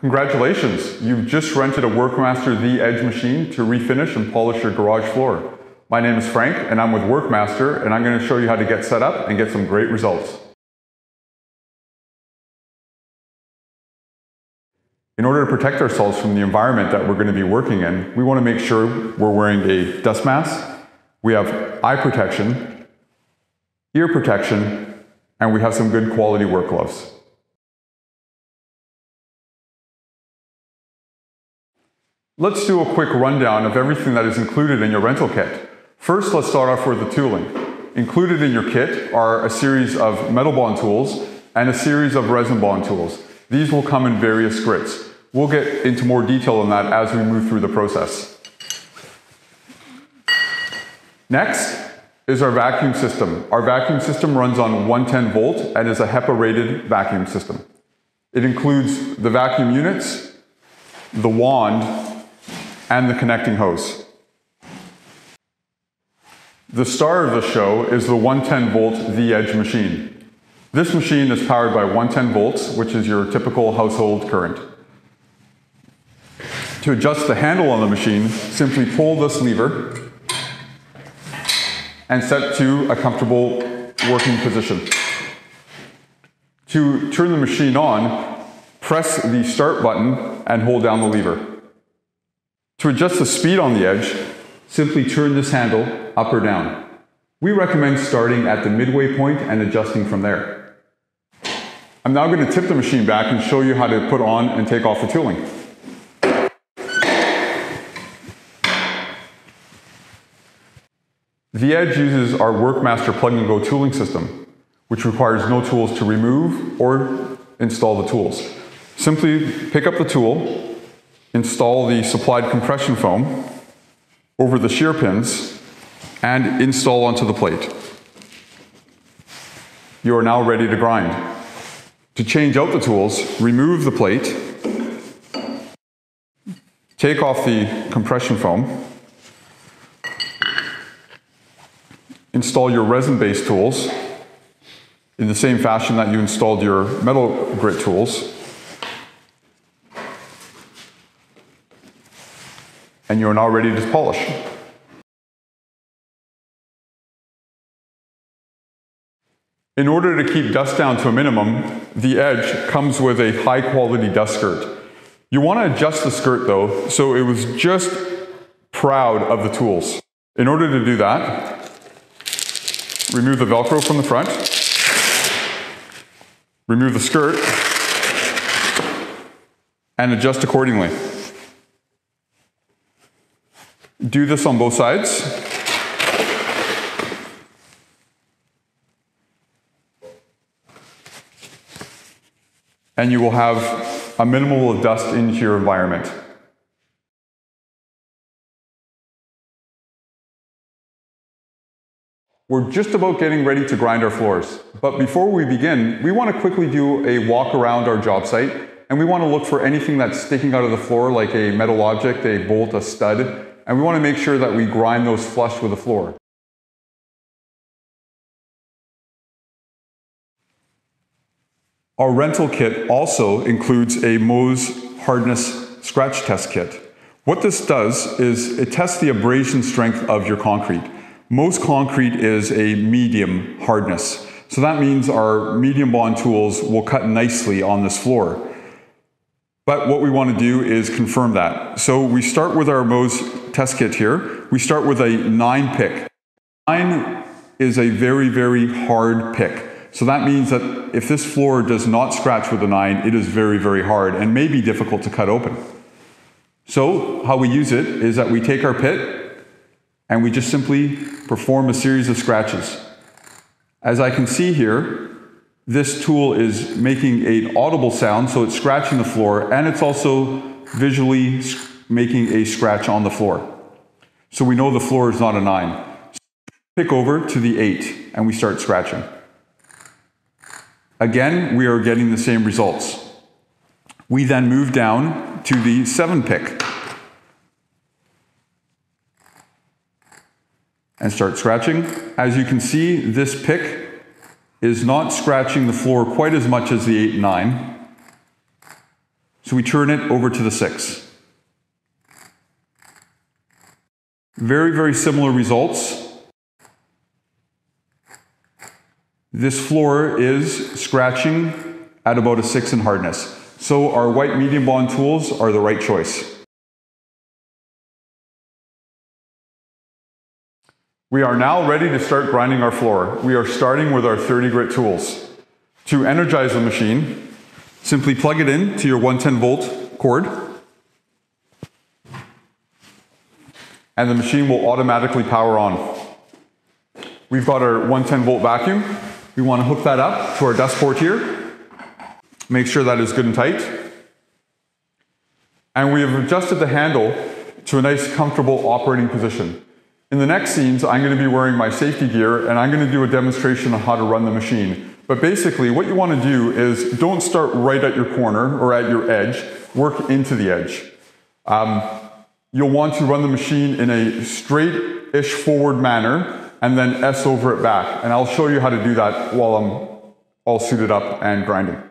Congratulations, you've just rented a WerkMaster The Edge machine to refinish and polish your garage floor. My name is Frank and I'm with WerkMaster and I'm going to show you how to get set up and get some great results. In order to protect ourselves from the environment that we're going to be working in, we want to make sure we're wearing a dust mask, we have eye protection, ear protection, and we have some good quality work gloves. Let's do a quick rundown of everything that is included in your rental kit. First, let's start off with the tooling. Included in your kit are a series of metal bond tools and a series of resin bond tools. These will come in various grits. We'll get into more detail on that as we move through the process. Next is our vacuum system. Our vacuum system runs on 110 volt and is a HEPA rated vacuum system. It includes the vacuum units, the wand, and the connecting hose. The star of the show is the 110 volt The Edge machine. This machine is powered by 110 volts, which is your typical household current. To adjust the handle on the machine, simply pull this lever and set to a comfortable working position. To turn the machine on, press the start button and hold down the lever. To adjust the speed on the edge, simply turn this handle up or down. We recommend starting at the midway point and adjusting from there. I'm now going to tip the machine back and show you how to put on and take off the tooling. The Edge uses our WerkMaster plug and go tooling system, which requires no tools to remove or install the tools. Simply pick up the tool, install the supplied compression foam over the shear pins and install onto the plate. You are now ready to grind. To change out the tools, remove the plate, take off the compression foam, install your resin-based tools in the same fashion that you installed your metal grit tools, and you're now ready to polish. In order to keep dust down to a minimum, the edge comes with a high quality dust skirt. You want to adjust the skirt though, so it was just proud of the tools. In order to do that, remove the Velcro from the front, remove the skirt, and adjust accordingly. Do this on both sides. And you will have a minimal of dust into your environment. We're just about getting ready to grind our floors. But before we begin, we want to quickly do a walk around our job site and we want to look for anything that's sticking out of the floor like a metal object, a bolt, a stud, and we want to make sure that we grind those flush with the floor. Our rental kit also includes a Mohs hardness scratch test kit. What this does is it tests the abrasion strength of your concrete. Most concrete is a medium hardness. So that means our medium bond tools will cut nicely on this floor. But what we want to do is confirm that. So we start with our Mohs test kit here. We start with a nine pick. Nine is a very, very hard pick. So that means that if this floor does not scratch with a nine, it is very, very hard and may be difficult to cut open. So how we use it is that we take our pit and we just simply perform a series of scratches. As I can see here, this tool is making an audible sound, so it's scratching the floor, and it's also visually making a scratch on the floor. So we know the floor is not a 9. So pick over to the 8, and we start scratching. Again, we are getting the same results. We then move down to the 7 pick. And start scratching. As you can see, this pick is not scratching the floor quite as much as the 8 and 9. So we turn it over to the 6. Very, very similar results. This floor is scratching at about a 6 in hardness. So our white medium bond tools are the right choice. We are now ready to start grinding our floor. We are starting with our 30 grit tools. To energize the machine, simply plug it in to your 110 volt cord and the machine will automatically power on. We've got our 110 volt vacuum. We want to hook that up to our dust port here. Make sure that is good and tight. And we have adjusted the handle to a nice comfortable operating position. In the next scenes, I'm going to be wearing my safety gear and I'm going to do a demonstration on how to run the machine. But basically, what you want to do is don't start right at your corner or at your edge, work into the edge. Um, you'll want to run the machine in a straight-ish forward manner and then S over it back. And I'll show you how to do that while I'm all suited up and grinding.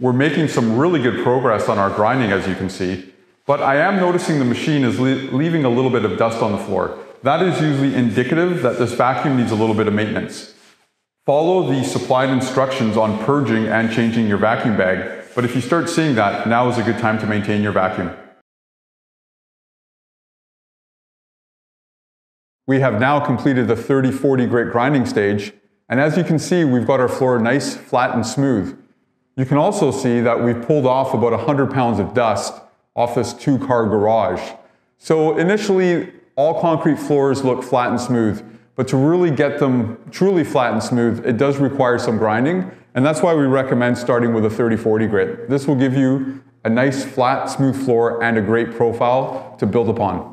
We're making some really good progress on our grinding, as you can see, but I am noticing the machine is le leaving a little bit of dust on the floor. That is usually indicative that this vacuum needs a little bit of maintenance. Follow the supplied instructions on purging and changing your vacuum bag, but if you start seeing that, now is a good time to maintain your vacuum. We have now completed the 30-40 grit grinding stage, and as you can see, we've got our floor nice, flat, and smooth. You can also see that we've pulled off about 100 pounds of dust off this two car garage. So initially, all concrete floors look flat and smooth, but to really get them truly flat and smooth, it does require some grinding, and that's why we recommend starting with a 30-40 grit. This will give you a nice flat, smooth floor and a great profile to build upon.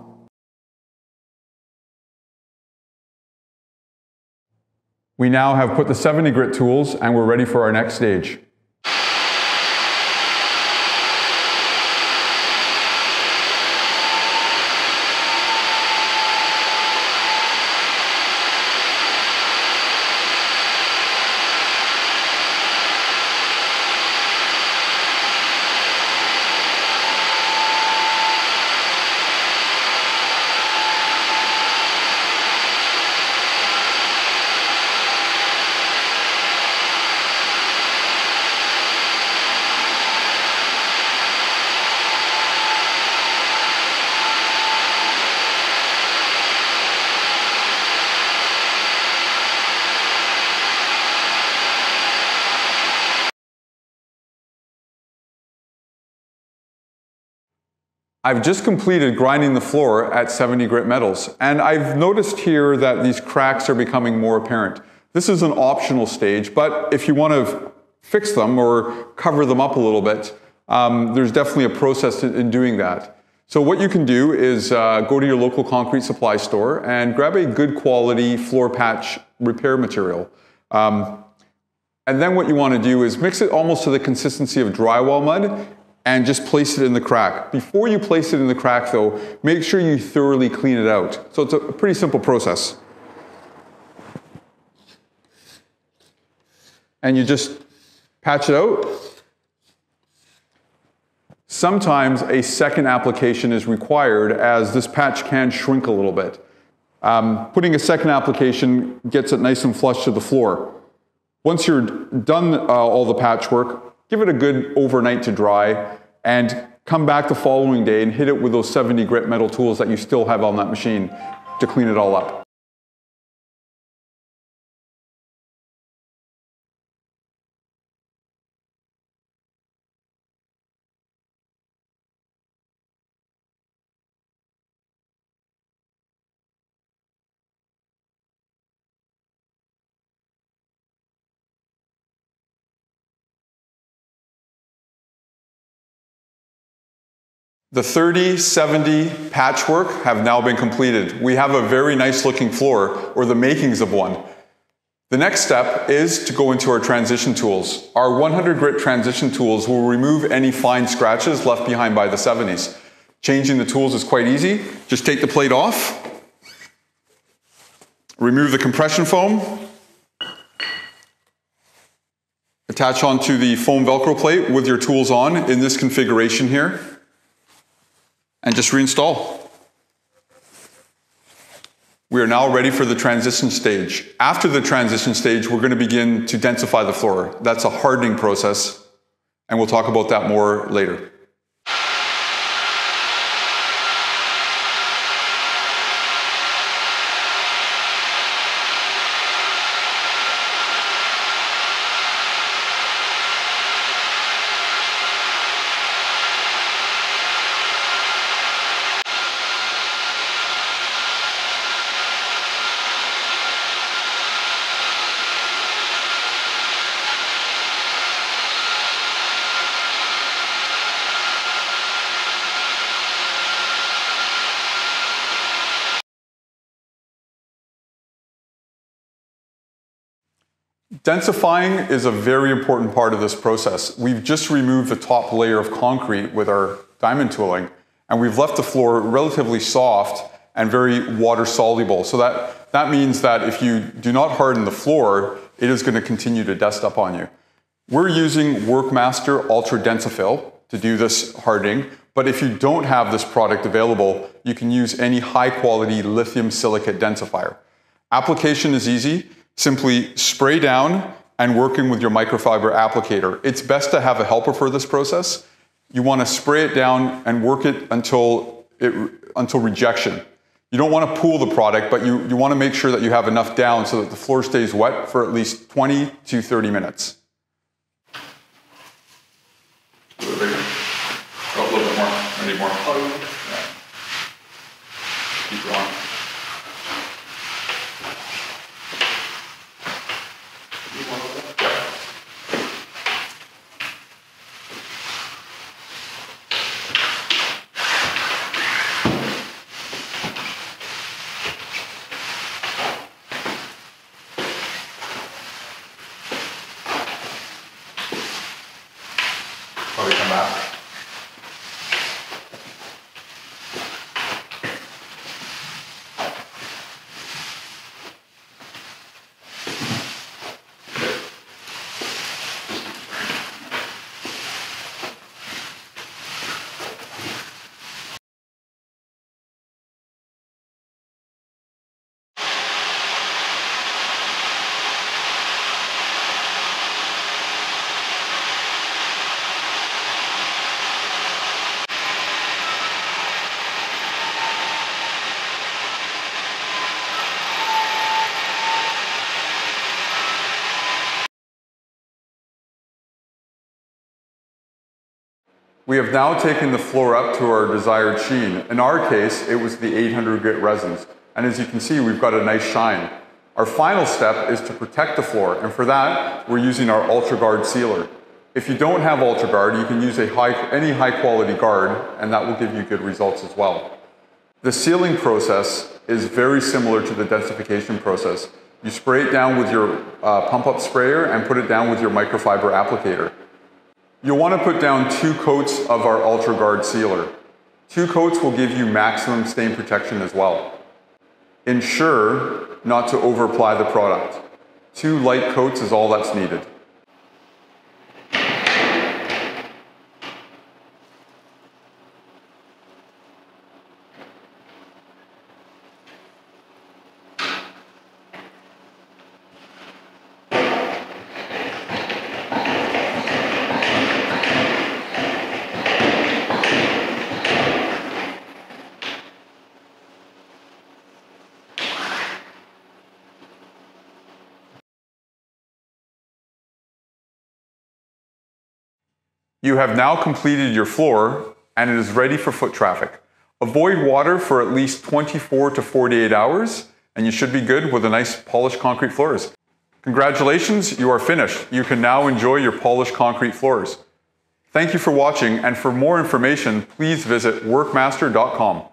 We now have put the 70 grit tools and we're ready for our next stage. I've just completed grinding the floor at 70 grit metals, and I've noticed here that these cracks are becoming more apparent. This is an optional stage, but if you want to fix them or cover them up a little bit, um, there's definitely a process in doing that. So what you can do is uh, go to your local concrete supply store and grab a good quality floor patch repair material. Um, and then what you want to do is mix it almost to the consistency of drywall mud and just place it in the crack. Before you place it in the crack though, make sure you thoroughly clean it out. So it's a pretty simple process. And you just patch it out. Sometimes a second application is required as this patch can shrink a little bit. Um, putting a second application gets it nice and flush to the floor. Once you're done uh, all the patchwork, give it a good overnight to dry and come back the following day and hit it with those 70 grit metal tools that you still have on that machine to clean it all up. The 30, 70 patchwork have now been completed. We have a very nice looking floor, or the makings of one. The next step is to go into our transition tools. Our 100 grit transition tools will remove any fine scratches left behind by the 70s. Changing the tools is quite easy. Just take the plate off, remove the compression foam, attach onto the foam Velcro plate with your tools on in this configuration here and just reinstall. We are now ready for the transition stage. After the transition stage, we're going to begin to densify the floor. That's a hardening process, and we'll talk about that more later. Densifying is a very important part of this process. We've just removed the top layer of concrete with our diamond tooling, and we've left the floor relatively soft and very water soluble. So that, that means that if you do not harden the floor, it is going to continue to dust up on you. We're using WerkMaster Ultra Densifill to do this hardening, but if you don't have this product available, you can use any high quality lithium silicate densifier. Application is easy simply spray down and working with your microfiber applicator. It's best to have a helper for this process. You want to spray it down and work it until, it, until rejection. You don't want to pool the product, but you, you want to make sure that you have enough down so that the floor stays wet for at least 20 to 30 minutes. A little bit more. I need more. Oh, yeah. Keep going. about We have now taken the floor up to our desired sheen. In our case, it was the 800 grit resins. And as you can see, we've got a nice shine. Our final step is to protect the floor. And for that, we're using our UltraGuard sealer. If you don't have UltraGuard, you can use high, any high quality guard, and that will give you good results as well. The sealing process is very similar to the densification process. You spray it down with your uh, pump up sprayer and put it down with your microfiber applicator. You'll want to put down two coats of our UltraGuard sealer. Two coats will give you maximum stain protection as well. Ensure not to over-apply the product. Two light coats is all that's needed. You have now completed your floor and it is ready for foot traffic. Avoid water for at least 24 to 48 hours and you should be good with a nice polished concrete floors. Congratulations, you are finished. You can now enjoy your polished concrete floors. Thank you for watching and for more information, please visit werkmaster.com.